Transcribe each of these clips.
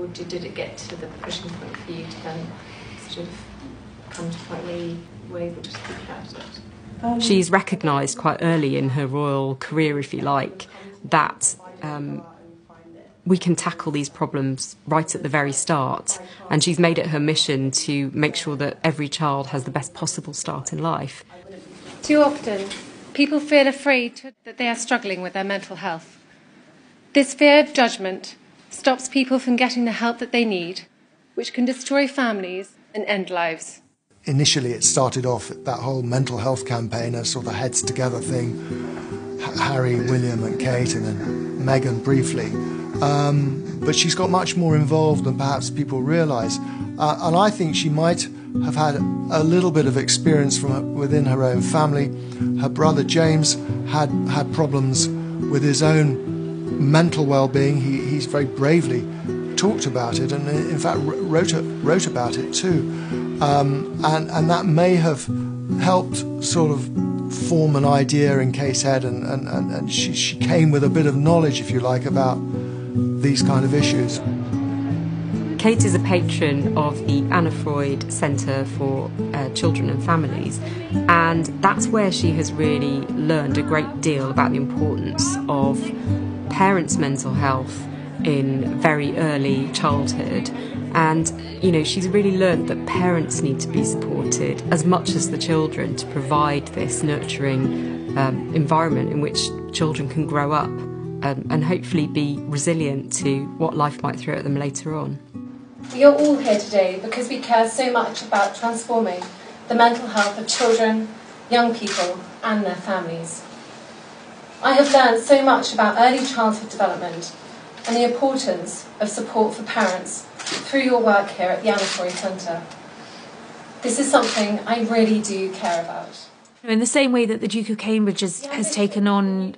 or did, did it get to the pushing point for you to then sort of come to a point where you were able to speak out it? She's recognised quite early in her royal career, if you like, that um, we can tackle these problems right at the very start. And she's made it her mission to make sure that every child has the best possible start in life. Too often, people feel afraid that they are struggling with their mental health. This fear of judgment stops people from getting the help that they need, which can destroy families and end lives. Initially, it started off that whole mental health campaign, a sort of heads together thing. Harry, William, and Kate, and then Meghan briefly. Um, but she's got much more involved than perhaps people realise. Uh, and I think she might have had a little bit of experience from within her own family. Her brother James had had problems with his own mental well-being. He, he's very bravely talked about it, and in fact wrote wrote about it too. Um, and and that may have helped sort of form an idea in Kate's head, and, and, and, and she, she came with a bit of knowledge, if you like, about these kind of issues. Kate is a patron of the Anna Freud Centre for uh, Children and Families, and that's where she has really learned a great deal about the importance of parents' mental health in very early childhood. And, you know, she's really learned that parents need to be supported as much as the children to provide this nurturing um, environment in which children can grow up um, and hopefully be resilient to what life might throw at them later on. We are all here today because we care so much about transforming the mental health of children, young people, and their families. I have learned so much about early childhood development and the importance of support for parents through your work here at the Freud Centre. This is something I really do care about. In the same way that the Duke of Cambridge has, has taken on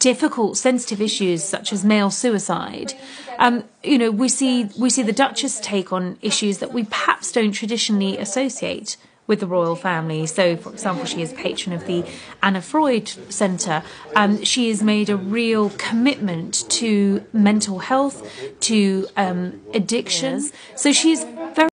difficult, sensitive issues such as male suicide, um, you know, we see we see the Duchess take on issues that we perhaps don't traditionally associate with the royal family. So, for example, she is patron of the Anna Freud Centre. Um, she has made a real commitment to mental health, to um, addictions. So she's very